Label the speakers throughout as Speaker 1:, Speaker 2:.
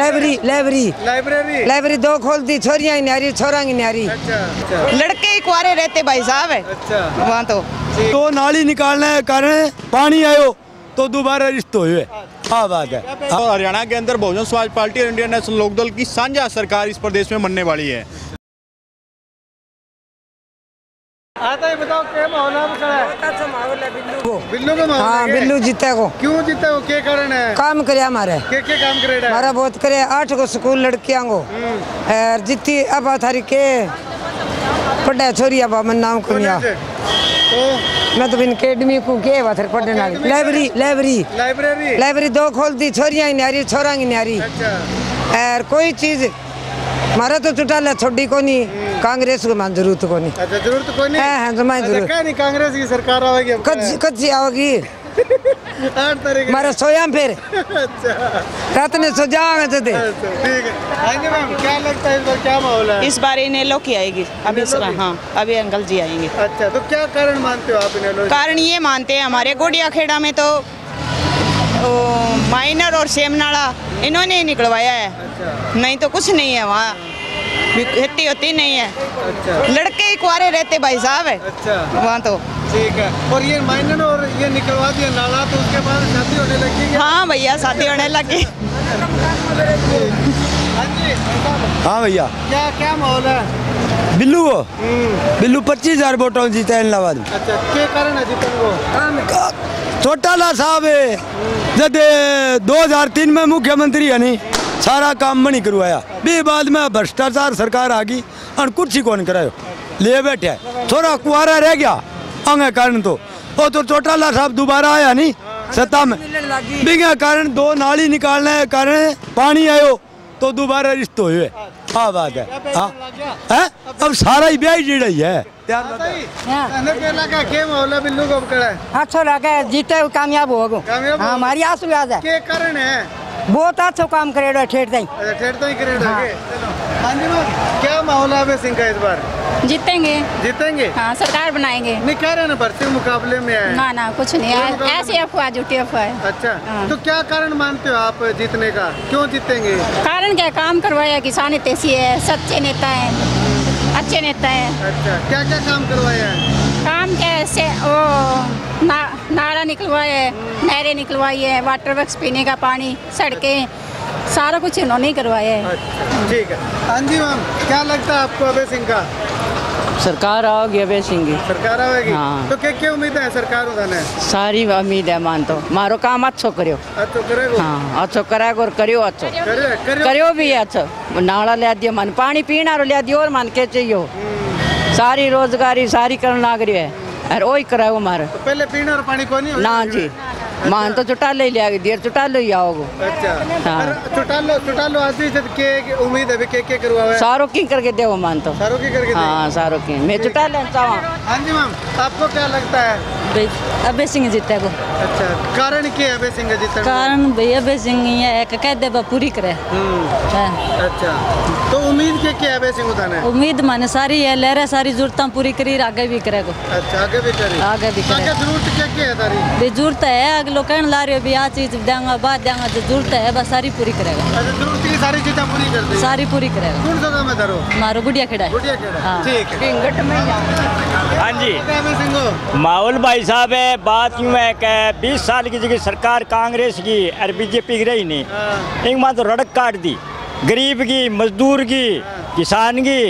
Speaker 1: Library library.
Speaker 2: Library?
Speaker 1: Library दो खोल दी छोरिया ही नारी छोरा ही नारी
Speaker 2: अच्छा अच्छा।
Speaker 3: लड़के ही कुआरे रहते भाई साहब।
Speaker 2: अच्छा।
Speaker 3: वहाँ तो।
Speaker 4: तो नाली निकालने के कारण पानी आयो तो दोबारा रिश्त हुए हाँ। बात है।
Speaker 5: हरियाणा के अंदर बहुजन समाज पार्टी और इंडियन नेशनल लोकदल की साझा सरकार इस प्रदेश में बनने वाली है।
Speaker 2: है बताओ क्या माहौल है खड़ा है? बिल्लू। का माहौल
Speaker 1: हाँ बिल्लू जीते को।
Speaker 2: क्यों जीता वो क्या कारण है?
Speaker 1: काम करे हमारे।
Speaker 2: क्या क्या काम करेगा
Speaker 1: हमारा बहुत करे आठ को स्कूल लड़कियाँ को। और जितनी अब थारी के पढ़ा छोरी अब मन नाम को नहीं
Speaker 2: तो?
Speaker 1: मैं तो बिन अकेडमी को के बात पढ़ने लाइब्रेरी लाइब्रेरी
Speaker 2: लाइब्रेरी
Speaker 1: लाइब्रेरी दो खोल दी छोरियाँ की न्यारी छोरा की न्यारी।
Speaker 2: अच्छा।
Speaker 1: और कोई चीज़ हमारा तो चुटा चुटाला छोड़ी को नहीं कांग्रेस को मान ज़रूरत को नहीं
Speaker 2: अच्छा ज़रूरत कोई नहीं
Speaker 1: हाँ, हाँ, जमाई
Speaker 2: अच्छा,
Speaker 1: ज़रूरत।
Speaker 2: क्या नहीं कांग्रेस की सरकार आएगी अब
Speaker 1: कच्ची आओगी
Speaker 2: आठ तारीख
Speaker 1: हमारा सोया फिर
Speaker 2: अच्छा
Speaker 1: रात ने सो जाओगे तो दे
Speaker 2: ठीक है जी मैम क्या लगता है इस बार क्या माहौल है
Speaker 3: इस बार इन्हें लो की आएगी अभी
Speaker 2: इनेलो
Speaker 3: हाँ अभी अंकल जी आएँगे।
Speaker 2: अच्छा तो क्या कारण मानते हो आप इन्हें लोग
Speaker 3: कारण ये मानते हैं हमारे गोडिया खेड़ा में तो माइनर और सेमनाड़ा इन्होंने ही निकलवाया है।
Speaker 2: अच्छा।
Speaker 3: नहीं तो कुछ नहीं है वहाँ। खेती होती नहीं है।
Speaker 2: अच्छा।
Speaker 3: लड़के ही कुआरे रहते भाई साहब है।
Speaker 2: अच्छा।
Speaker 3: वहाँ तो।
Speaker 2: ठीक है। और ये माइनर और ये निकलवा दिया नाला तो उसके बाद शादी होने लगी क्या?
Speaker 3: हाँ भैया शादी होने लगी।
Speaker 2: हाँ
Speaker 4: भैया।
Speaker 2: क्या क्या माहौल है?
Speaker 4: बिल्लू को
Speaker 2: हम्म,
Speaker 4: बिल्लू पच्चीस हज़ार वोटों जीता है इलाहाबाद में।
Speaker 2: अच्छा क्या कारण है जीतन को?
Speaker 4: चौटाला साहब है। जब दो हज़ार तीन में मुख्यमंत्री है नहीं सारा काम मनी करवाया। बे बाद में भ्रष्टाचार सरकार आ गई और कुछ ही कौन करायो? ले बैठे। थोड़ा कुआरा रह गया। अंगे कारण तो। वो तो चौटाला साहब दोबारा आया नहीं। सत्ता में। बिगे कारण दो नाली निकालने के कारण पानी आयो तो दोबारा रिश्ते हुए। हाँ बात है। हाँ है? अब सारा ही ब्याह जीड़ा ही है
Speaker 2: ही। के लगा क्या माहौल है बिल्लू को
Speaker 1: अच्छा लगा जीते कामयाब होगो
Speaker 2: कामयाब
Speaker 1: हाँ
Speaker 2: हो-
Speaker 1: हमारी आस है।
Speaker 2: क्या कारण है?
Speaker 1: बहुत अच्छा काम करेगा ठेठ दाई
Speaker 2: अच्छा ठेठ तो ही हाँ। जी क्या माहौल है सिंह का इस बार
Speaker 6: जीतेंगे।
Speaker 2: जीतेंगे?
Speaker 6: हाँ सरकार बनाएँगे।
Speaker 2: नहीं कह रहे ना भर्ती मुकाबले में है।
Speaker 6: ना ना कुछ नहीं ऐसी अफवाह झूठी अफवाह है।
Speaker 2: अच्छा
Speaker 6: हाँ।
Speaker 2: तो क्या कारण मानते हो आप जीतने का? क्यों जीतेंगे?
Speaker 6: कारण क्या काम करवाया किसान तेज़ी है सच्चे नेता हैं। अच्छे नेता है।
Speaker 2: अच्छा क्या क्या काम करवाया है?
Speaker 6: काम क्या ऐसे वो ना, नाला निकलवाए है नहरें निकलवाई है वाटर वर्क्स पीने का पानी सड़कें सारा कुछ इन्होंने ही करवाया है।
Speaker 2: अच्छा ठीक है। हाँ जी मैम क्या लगता है आपको अभय सिंह का?
Speaker 7: सरकार आओगी अभय सिंह
Speaker 2: सरकार आएगी
Speaker 7: हाँ।
Speaker 2: तो क्या क्या उम्मीद है सरकार उठाने
Speaker 7: सारी उम्मीद है मान तो। मारो काम अच्छो करियो।
Speaker 2: अच्छा करेगा?
Speaker 7: हाँ अच्छो कराएगो और करियो अच्छो।
Speaker 2: करे करे
Speaker 7: करियो भी अच्छो। नाला लिया दियो मन। पानी पीना रो लिया दियो और मन के चाहिए सारी रोजगारी सारी करन लाग रही है। और वही कराओ मारे।
Speaker 2: तो पहले पीने और पानी को नहीं
Speaker 7: ना जी। मान तो चुटाले ही लिया दियर चुटाले ही आओगो।
Speaker 2: अच्छा।
Speaker 7: हाँ।
Speaker 2: चुटालो चुटालो आदमी जब के के उम्मीद है के के करवा है।
Speaker 7: सारो की करके देवो मान तो।
Speaker 2: सारों की करके
Speaker 7: हाँ सारो की। मैं चुटाले
Speaker 2: देंगे। हाँ जी मैम आपको क्या लगता है?
Speaker 8: अभय सिंह जीतेगो
Speaker 2: अच्छा कारण है अभय सिंह जीतने का?
Speaker 8: कारण भाई अभय सिंह ये एक कह देबा पूरी करे।
Speaker 2: हम्म,
Speaker 8: हाँ।
Speaker 2: अच्छा तो उम्मीद के क्या अभय सिंह उठाने?
Speaker 8: उम्मीद माने सारी है लहरा सारी ज़रूरत पूरी करी आगे भी करेगो
Speaker 2: अच्छा आगे भी करें।
Speaker 8: आगे भी करे।
Speaker 2: आगे ज़रूरत क्या क्या है तारी?
Speaker 8: ज़रूरत है लोग कहने ला रहे हो भी आ चीज़ देंगे बाद देंगे जो ज़रूरत है बस सारी पूरी करेगा।
Speaker 2: अच्छा ज़रूरत की सारी चीज़ें पूरी कर दी
Speaker 8: सारी पूरी करेगा।
Speaker 2: कौन सा काम है तारो?
Speaker 8: मारो गुड़िया खेड़ा है।
Speaker 2: गुड़िया खेड़ा
Speaker 8: हाँ।
Speaker 2: ठीक है।
Speaker 9: हाँ जी।
Speaker 2: है को?
Speaker 9: माहौल भाई साहब है बात यूँ है कि बीस साल की जगह सरकार कांग्रेस की और बीजेपी की रही नहीं।
Speaker 2: हाँ,
Speaker 9: एक माँ तो रड़क काट दी। गरीब की मजदूर की किसान की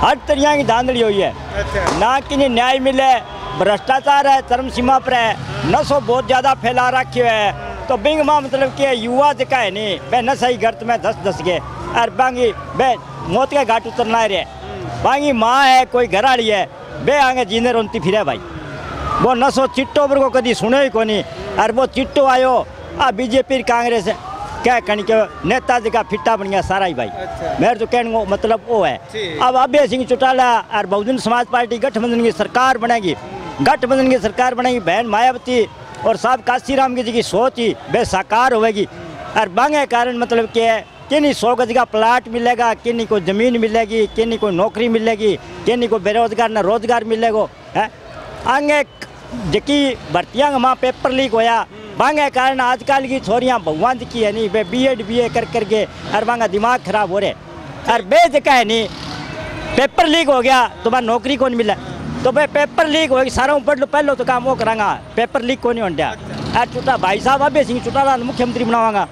Speaker 9: हर तरह की धांधली हुई है।
Speaker 2: अच्छा।
Speaker 9: ना कि न्याय मिले भ्रष्टाचार है चरम सीमा पर है नशो बहुत ज़्यादा फैला रखे है। तो बिंग माँ मतलब कि युवा का है नहीं वह नशा ही गर्त में धस धस गए। और बांगी वे मौत के घाट उतरना रहे बांगी माँ है कोई घराड़ी है वे आगे जीने रोनती फिरे भाई। वो नशो चिट्टो पर को कभी सुने ही कोनी और वो चिट्टो आयो आ बीजेपी कांग्रेस क्या कहीं के नेता जी का फिट्टा बन गया सारा ही भाई।
Speaker 2: अच्छा।
Speaker 9: मेरे तो कहने को मतलब वो है। अब अभय सिंह चौटाला और बहुजन समाज पार्टी गठबंधन की सरकार बनेगी गठबंधन की सरकार बनेगी बहन मायावती और साहब काशीराम की जी की सोच ही बे साकार होगी और बांगे कारण मतलब क्या है? किन्हीं सौ गज का प्लाट मिलेगा, किन्हीं को ज़मीन मिलेगी, किन्हीं को नौकरी मिलेगी, किन्हीं को बेरोजगार न रोज़गार मिलेगा, है? आगे जकी भर्तियाँ माँ पेपर लीक होया। बांगे कारण आजकल की छोरियाँ भगवान की है नहीं बे बी एड बी ए कर करके और बांगा दिमाग खराब हो रहे। और बेच का है नहीं, पेपर लीक हो गया तुम्हारा नौकरी कौन मिला? तो भाई पेपर लीक होगी सारा पढ़ लो पहले तो काम वो करांगा। पेपर लीक कौन नहीं होता यार चुटा भाई साहब अबे सिंह चुटाला मुख्यमंत्री बनावांगा।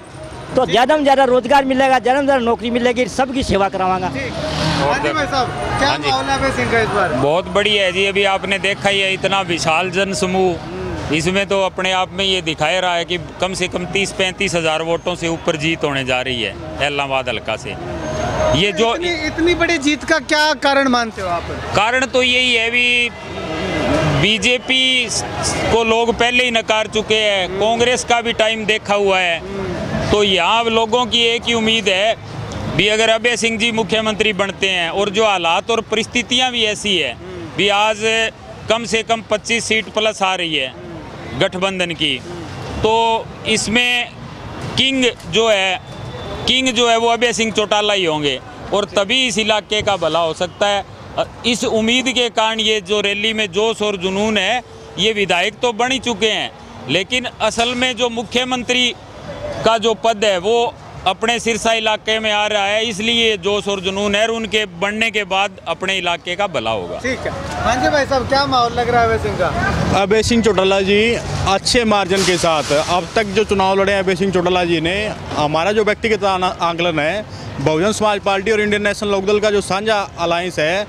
Speaker 9: तो ज़्यादा में ज़्यादा रोज़गार मिलेगा ज़्यादा में ज़्यादा नौकरी मिलेगी सबकी सेवा करावांगा।
Speaker 2: जी भाई साहब क्या माहौल अभय सिंह का इस बार?
Speaker 10: बहुत बढ़िया है जी अभी आपने देखा ही है इतना विशाल जन समूह। इसमें तो अपने आप में ये दिखाई रहा है कि कम से कम तीस पैंतीस हज़ार वोटों से ऊपर जीत होने जा रही है इलाहाबाद हल्का से। ये जो
Speaker 2: इतनी, इतनी बड़ी जीत का क्या कारण मानते हो आप?
Speaker 10: कारण तो यही है भी बीजेपी को लोग पहले ही नकार चुके हैं कांग्रेस का भी टाइम देखा हुआ है। तो यहाँ लोगों की एक ही उम्मीद है भी अगर अभय सिंह जी मुख्यमंत्री बनते हैं और जो हालात और परिस्थितियाँ भी ऐसी है भी आज कम से कम 25 सीट प्लस आ रही है गठबंधन की तो इसमें किंग जो है किंग जो है वो अभय सिंह चौटाला ही होंगे और तभी इस इलाके का भला हो सकता है। इस उम्मीद के कारण ये जो रैली में जोश और जुनून है ये विधायक तो बन ही चुके हैं। लेकिन असल में जो मुख्यमंत्री का जो पद है वो अपने सिरसा इलाके में आ रहा है इसलिए जोश और जुनून है उनके बनने के बाद अपने इलाके का भला होगा।
Speaker 2: ठीक है। हाँ जी भाई साहब क्या माहौल लग रहा है अभय सिंह का
Speaker 5: अभय सिंह चौटाला जी अच्छे मार्जिन के साथ अब तक जो चुनाव लड़े हैं अभय सिंह चौटाला जी ने हमारा जो व्यक्तिगत आंकलन है बहुजन समाज पार्टी और इंडियन नेशनल लोकदल का जो साझा अलायंस है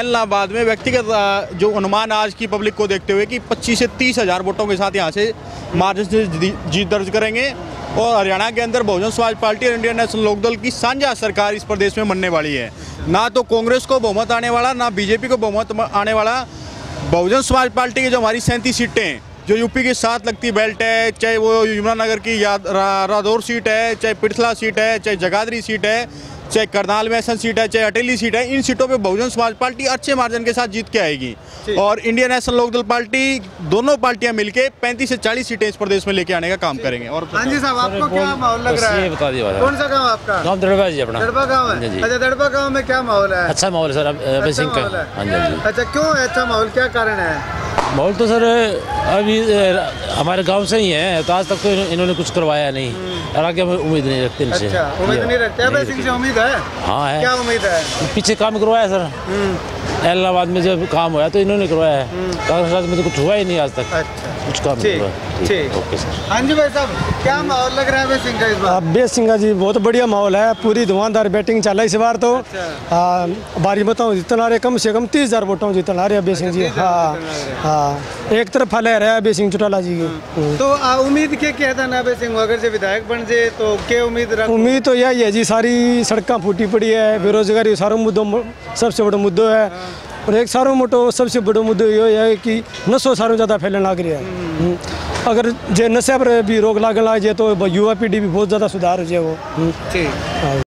Speaker 5: इलाहाबाद में व्यक्तिगत जो अनुमान आज की पब्लिक को देखते हुए कि 25 से तीस हज़ार वोटों के साथ यहाँ से मार्जिन से जीत दर्ज करेंगे। और हरियाणा के अंदर बहुजन समाज पार्टी और इंडियन नेशनल लोकदल की साझा सरकार इस प्रदेश में मनने वाली है। ना तो कांग्रेस को बहुमत आने वाला, ना बीजेपी को बहुमत आने वाला। बहुजन समाज पार्टी की जो हमारी सैंतीस सीटें हैं, जो यूपी के साथ लगती बेल्ट है, चाहे वो यमुनानगर की याद रादौर सीट है, चाहे पिथला सीट है, चाहे जगाधरी सीट है चाहे करनाल में ऐसा सीट है चाहे अटेली सीट है इन सीटों पे बहुजन समाज पार्टी अच्छे मार्जिन के साथ जीत के आएगी। और इंडियन नेशनल लोकदल पार्टी दोनों पार्टियाँ मिलके 35 से 40 सीटें इस प्रदेश में लेके आने का काम करेंगे। और
Speaker 2: हाँ जी साहब आपको क्या माहौल लग रहा है?
Speaker 11: बता दिया
Speaker 2: कौन सा गाँव आपका?
Speaker 11: गाँव दड़बा जी अपना।
Speaker 2: दड़बा गाँव
Speaker 11: हाँ?
Speaker 2: है अच्छा दड़बा गाँव में क्या माहौल है?
Speaker 11: अच्छा माहौल है सर अभय
Speaker 2: अच्छा
Speaker 11: सिंह का।
Speaker 2: है।
Speaker 11: हाँ हाँ
Speaker 2: अच्छा क्यों है? अच्छा माहौल क्या कारण है?
Speaker 11: माहौल तो सर अभी हमारे गाँव से ही है तो आज तक तो इन- इन्होंने कुछ करवाया नहीं। और आगे हमें उम्मीद नहीं रखते इनसे।
Speaker 2: अच्छा उम्मीद नहीं रखते। उम्मीद है?
Speaker 11: हाँ है।
Speaker 2: क्या उम्मीद है?
Speaker 11: पीछे काम करवाया सर। इलाहाबाद में जब काम हुआ तो इन्होंने करवाया है। कांग्रेस राज में तो कुछ हुआ ही नहीं आज तक। कुछ काम नहीं
Speaker 2: ठीक,
Speaker 11: हुआ।
Speaker 2: ठीक।
Speaker 11: Okay sir.
Speaker 2: हाँ जी भाई साहब क्या माहौल लग रहा है सिंह इस बार?
Speaker 12: अभय सिंह जी बहुत बढ़िया माहौल है। पूरी धुआंधार बैटिंग चल रही इस बार तो। हाँ, बारी बताऊँ जितना रहे कम से कम तीस हज़ार वोटों जितना रहे अभय सिंह जी। हाँ हाँ। एक तरफ़ फैला रहा है अभय सिंह चौटाला जी की।
Speaker 2: तो उम्मीद के क्या था ना अभय सिंह अगर से विधायक बन जाए तो क्या उम्मीद
Speaker 12: उम्मीद तो यही है जी सारी सड़कें फूटी पड़ी है बेरोजगारी सारो मुद्दों सबसे बड़ा मुद्दो है। और एक सारो मोटो सबसे बड़ो मुद्दो ये है कि नशो सारो ज़्यादा फैलने लग रहा है। हम्म। अगर जे नशे पर भी रोक लागन लग जाए तो युवा पीढ़ी भी बहुत ज़्यादा सुधार हो जाए वो हम्म।